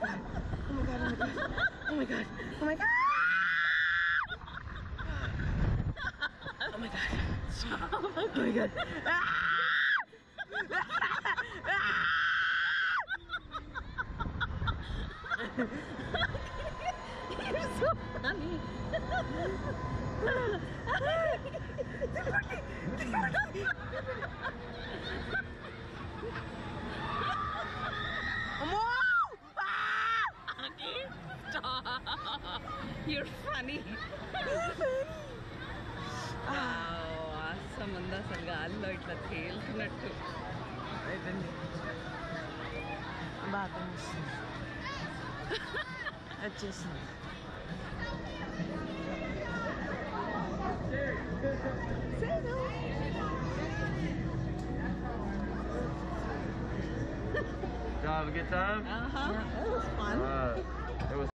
god. Oh my god. Oh my god. Oh my god. Oh my god. Oh my god. Oh my God, you're so funny. Okay, You're funny. Wow, సంబంధ సంఘాల్లో ఇట్లా తేలుతున్నట్టు అయిపోయింది బాగా వస్తుంది వచ్చేసింది Y'all have a good time? Uh-huh. That was fun. Uh,